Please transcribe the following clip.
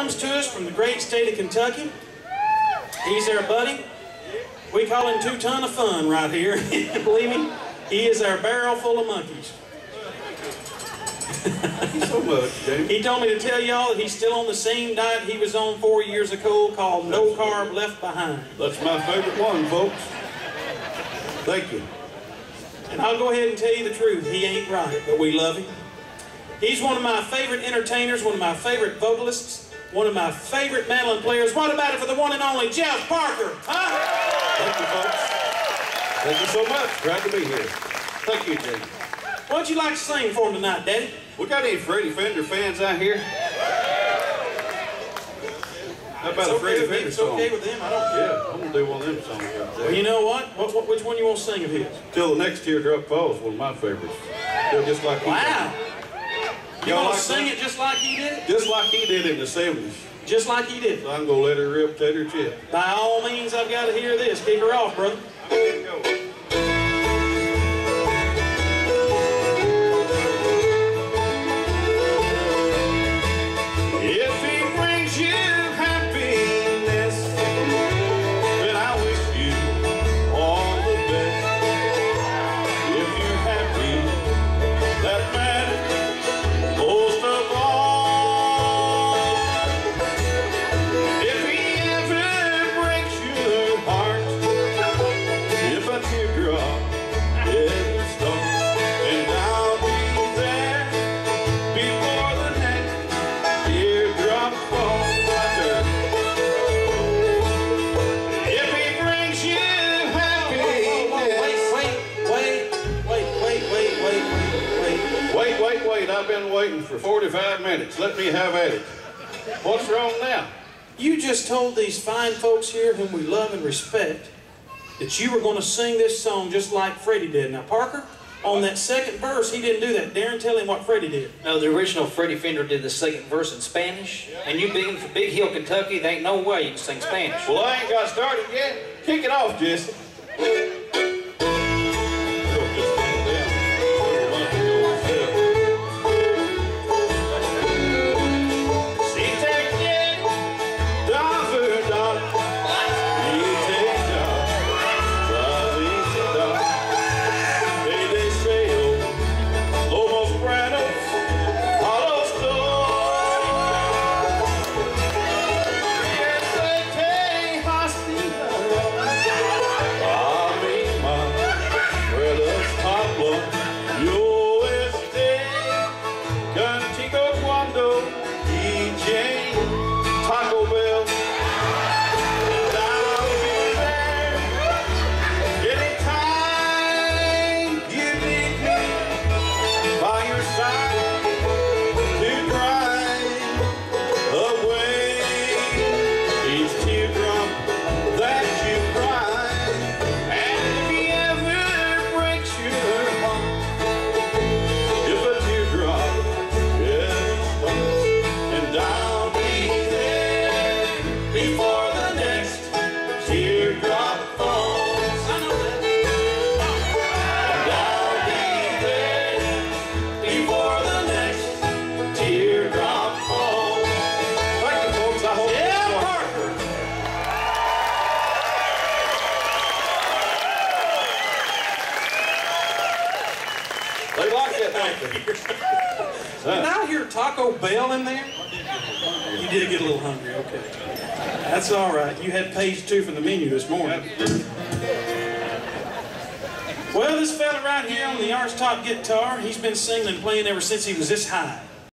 comes to us from the great state of Kentucky. He's our buddy. We call him Two Ton of Fun right here. Believe me, he is our barrel full of monkeys. Thank you so much. He told me to tell y'all that he's still on the same diet he was on four years ago called No Carb Left Behind. That's my favorite one, folks. Thank you. And I'll go ahead and tell you the truth. He ain't right, but we love him. He's one of my favorite entertainers, one of my favorite vocalists, one of my favorite mandolin players. What about it for the one and only Jeff Parker? Huh? Thank you, folks. Thank you so much. Glad to be here. Thank you, Jamie. What'd you like to sing for him tonight, Daddy? We got any Freddie Fender fans out here? How about It's a okay, Freddie. Fender it's song? okay with them. I don't care. Yeah, I'm gonna do one of them songs right Well, you know what? what, what which one you want to sing of his? Till the next teardrop falls, one of my favorites. Feel just like Wow. You want like sing that? it just like he did? Just like he did in the 70s. Just like he did. So I'm gonna let her rip, take her chip. By all means, I've got to hear this. Kick her off, brother. Waiting for 45 minutes. Let me have at it. What's wrong now? You just told these fine folks here whom we love and respect that you were going to sing this song just like Freddie did. Now, Parker, on that second verse, he didn't do that. Darrin, tell him what Freddie did. No, the original Freddie Fender did the second verse in Spanish, and you being from Big Hill, Kentucky, there ain't no way you can sing Spanish. Well, I ain't got started yet. Kick it off, Jesse. Did I hear Taco Bell in there? You did get a little hungry, okay. That's all right. You had page two from the menu this morning. Well, this fella right here on the arch top guitar, he's been singing and playing ever since he was this high.